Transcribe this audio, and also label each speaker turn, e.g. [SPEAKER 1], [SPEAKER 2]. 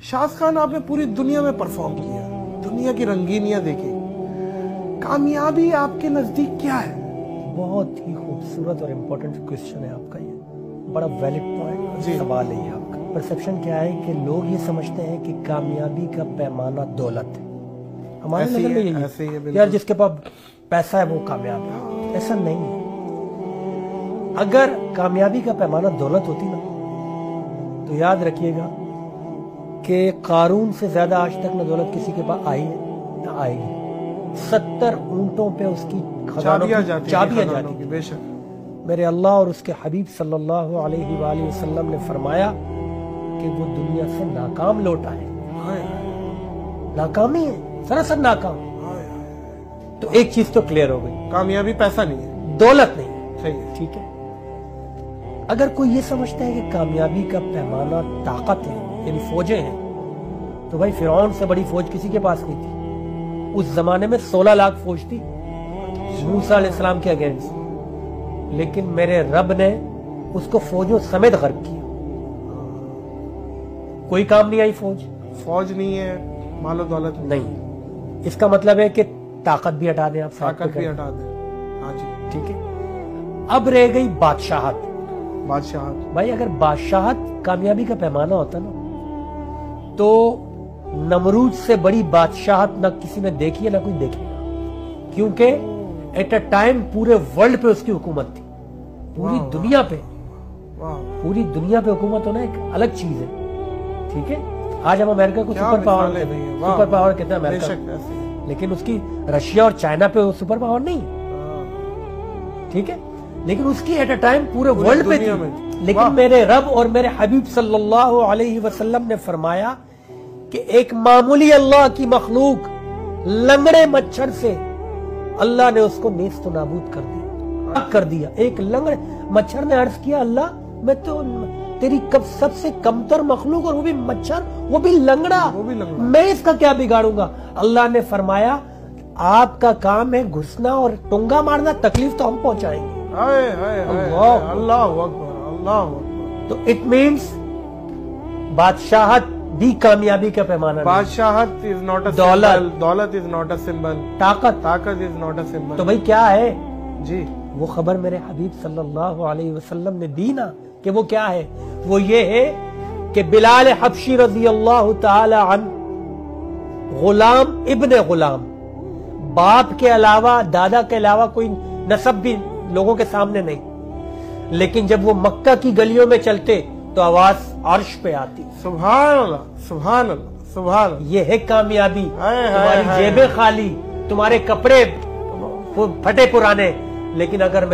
[SPEAKER 1] शाज खान आपने पूरी दुनिया में परफॉर्म किया। दुनिया की रंगीनियाँ देखी। कामयाबी आपके नज़दीक क्या है?
[SPEAKER 2] बहुत ही खूबसूरत और इम्पोर्टेंट क्वेश्चन है आपका ये। बड़ा वैलिड पॉइंट सवाल है ये आपका। परसेप्शन क्या है कि लोग ये समझते हैं कि कामयाबी का पैमाना दौलत है। हमारे नज़र में यही
[SPEAKER 1] ऐसे है
[SPEAKER 2] यार जिसके पास पैसा है वो कामयाब है। ऐसा नहीं है। अगर कामयाबी का पैमाना दौलत होती ना तो याद रखिएगा कि कारून से ज़्यादा आज तक न दौलत किसी के पास आई है ना आएगी। सत्तर ऊंटों पे उसकी
[SPEAKER 1] चाबियाँ जाती
[SPEAKER 2] चाबियाँ जाती
[SPEAKER 1] बेशक।
[SPEAKER 2] मेरे अल्लाह और उसके हबीब सल्लल्लाहु अलैहि वसल्लम ने फरमाया कि वो दुनिया से नाकाम लौट
[SPEAKER 1] हाय,
[SPEAKER 2] नाकामी है सरासर नाकाम। तो एक चीज़ तो क्लियर हो गई।
[SPEAKER 1] कामयाबी पैसा नहीं है।
[SPEAKER 2] दौलत नहीं। है
[SPEAKER 1] सही है।
[SPEAKER 2] ठीक है? अगर कोई ये समझता है कि कामयाबी का पैमाना ताकत है यानी फौजें हैं। तो भाई फिरौन से बड़ी फौज किसी के पास नहीं थी। उस जमाने में 16 लाख फौज थी मूसा अलैहिस्सलाम के अगेंस्ट। लेकिन मेरे रब ने उसको फौजों समेत गर्क किया। कोई काम नहीं आई फौज?
[SPEAKER 1] फौज नहीं है मालो दौलत नहीं।
[SPEAKER 2] इसका मतलब है कि ताकत भी हटा दें आप
[SPEAKER 1] ताकत भी हटा दे। हाँ जी।
[SPEAKER 2] ठीक है। अब रह गई बादशाहत।
[SPEAKER 1] बादशाह
[SPEAKER 2] भाई अगर बादशाहत कामयाबी का पैमाना होता ना तो नमरूद से बड़ी बादशाहत ना किसी ने देखी है ना कोई देखेगा क्योंकि एट अ टाइम पूरे वर्ल्ड पे उसकी हुकूमत थी। पूरी दुनिया पे। पूरी दुनिया पे हुकूमत होना एक अलग चीज़ है। ठीक है? आज हम अमेरिका को सुपर पावर। सुपर पावर कहते हैं। अमेरिका। लेकिन उसकी रशिया और चाइना पे सुपर पावर नहीं। हाँ, ठीक है? लेकिन उसकी एट अ टाइम पूरे वर्ल्ड पे थी। लेकिन मेरे रब और मेरे हबीब सल्लल्लाहु अलैहि वसल्लम ने फरमाया कि एक मामूली अल्लाह की मखलूक लंगड़े मच्छर से अल्लाह ने उसको नेस्त नाबूद कर दिया कर दिया। एक लंगड़े मच्छर ने अर्ज़ किया अल्लाह मैं तो तेरी कब सबसे कमतर मखलूक और वो भी मच्छर वो भी लंगड़ा
[SPEAKER 1] वो भी लंगड़ा।
[SPEAKER 2] मैं इसका क्या बिगाड़ूँगा? अल्लाह ने फरमाया आपका काम है घुसना और टोंगा मारना तकलीफ़ तो हम पहुंचाएँगे। अल्लाह।
[SPEAKER 1] अल्लाह
[SPEAKER 2] तो इट मीन्स बादशाहत भी कामयाबी का पैमाना।
[SPEAKER 1] बादशाहत इज़ नॉट अ
[SPEAKER 2] दौलत।
[SPEAKER 1] दौलत इज़ नॉट अ सिंबल
[SPEAKER 2] ताकत।
[SPEAKER 1] ताकत इज़ नॉट अ सिंबल
[SPEAKER 2] तो भाई क्या है?
[SPEAKER 1] जी।
[SPEAKER 2] वो खबर मेरे हबीब सल्लल्लाहु अलैहि वसल्लम ने दी ना कि वो क्या है? वो ये है कि बिलाल हबशी रज़ी अल्लाह तआला अन गुलाम इब्ने गुलाम। बाप के अलावा दादा के अलावा कोई नसब भी लोगों के सामने नहीं। लेकिन जब वो मक्का की गलियों में चलते तो आवाज़ अर्श पे आती।
[SPEAKER 1] सुबह अल्लाह सुबह अल्लाह सुभान
[SPEAKER 2] ये है कामयाबी। तुम्हारी जेबें खाली तुम्हारे कपड़े फटे पुराने लेकिन अगर मैं